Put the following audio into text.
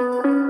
Música